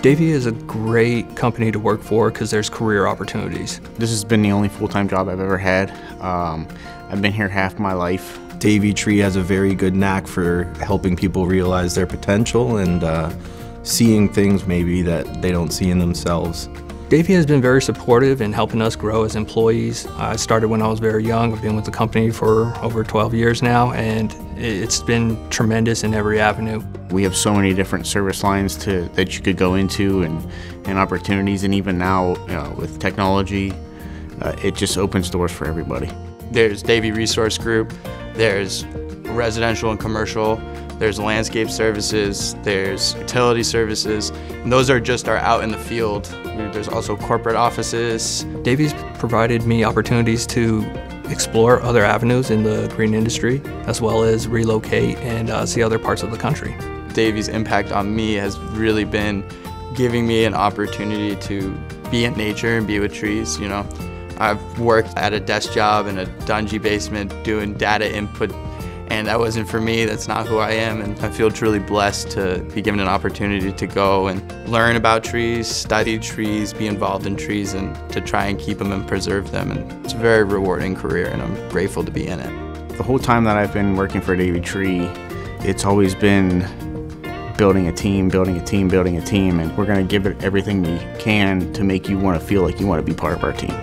Davey is a great company to work for because there's career opportunities. This has been the only full-time job I've ever had. Um, I've been here half my life. Davey Tree has a very good knack for helping people realize their potential and uh, seeing things maybe that they don't see in themselves. Davey has been very supportive in helping us grow as employees. I started when I was very young. I've been with the company for over 12 years now, and it's been tremendous in every avenue. We have so many different service lines to, that you could go into and, and opportunities, and even now you know, with technology, uh, it just opens doors for everybody. There's Davey Resource Group, there's residential and commercial, there's landscape services, there's utility services, and those are just our out in the field. There's also corporate offices. Davey's provided me opportunities to explore other avenues in the green industry, as well as relocate and uh, see other parts of the country. Davey's impact on me has really been giving me an opportunity to be in nature and be with trees, you know. I've worked at a desk job in a dungy basement doing data input and that wasn't for me. That's not who I am, and I feel truly blessed to be given an opportunity to go and learn about trees, study trees, be involved in trees, and to try and keep them and preserve them. And it's a very rewarding career, and I'm grateful to be in it. The whole time that I've been working for Davey Tree, it's always been building a team, building a team, building a team, and we're going to give it everything we can to make you want to feel like you want to be part of our team.